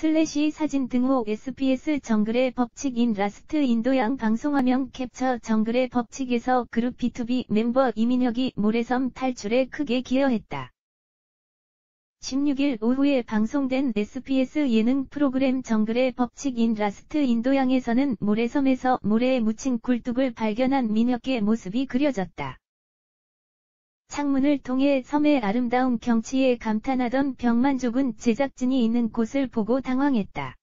슬래시 사진 등호 SBS 정글의 법칙 in Last 인도양 방송화면 캡처 정글의 법칙에서 그룹 B2B 멤버 이민혁이 모래섬 탈출에 크게 기여했다. 16일 오후에 방송된 SBS 예능 프로그램 정글의 법칙 in Last 인도양에서는 모래섬에서 모래에 묻힌 굴뚝을 발견한 민혁의 모습이 그려졌다. 창문을 통해 섬의 아름다운 경치에 감탄하던 병만족은 제작진이 있는 곳을 보고 당황했다.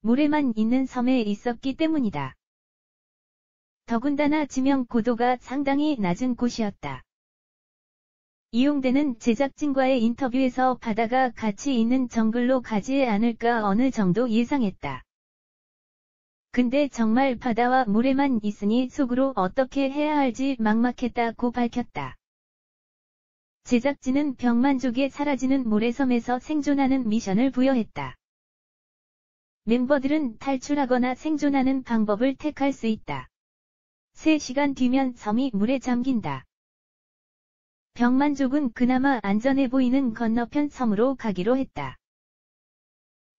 모래만 있는 섬에 있었기 때문이다. 더군다나 지명 고도가 상당히 낮은 곳이었다. 이용되는 제작진과의 인터뷰에서 바다가 같이 있는 정글로 가지 않을까 어느 정도 예상했다. 근데 정말 바다와 모래만 있으니 속으로 어떻게 해야 할지 막막했다고 밝혔다. 제작진은 병만족에 사라지는 모래섬에서 생존하는 미션을 부여했다. 멤버들은 탈출하거나 생존하는 방법을 택할 수 있다. 3시간 뒤면 섬이 물에 잠긴다. 병만족은 그나마 안전해 보이는 건너편 섬으로 가기로 했다.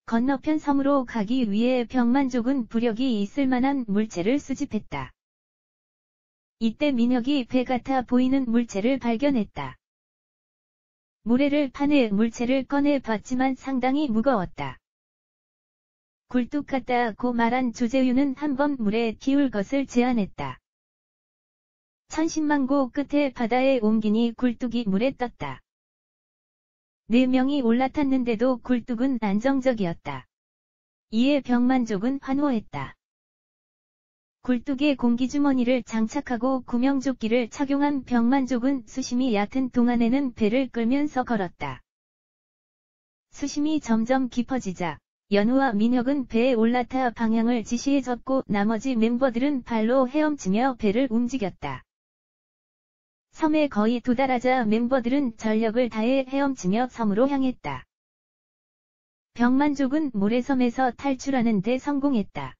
건너편 섬으로 가기 위해 병만족은 부력이 있을 만한 물체를 수집했다. 이때 민혁이 배 같아 보이는 물체를 발견했다. 모래를 파내 물체를 꺼내 봤지만 상당히 무거웠다. 굴뚝 같다고 말한 조재유는 한번 물에 기울 것을 제안했다. 천신만고 끝에 바다에 옮기니 굴뚝이 물에 떴다. 네 명이 올라탔는데도 굴뚝은 안정적이었다. 이에 병만족은 환호했다. 굴뚝에 공기주머니를 장착하고 구명조끼를 착용한 병만족은 수심이 얕은 동안에는 배를 끌면서 걸었다. 수심이 점점 깊어지자 연우와 민혁은 배에 올라타 방향을 지시해줬고 나머지 멤버들은 발로 헤엄치며 배를 움직였다. 섬에 거의 도달하자 멤버들은 전력을 다해 헤엄치며 섬으로 향했다. 병만족은 모래섬에서 탈출하는 데 성공했다.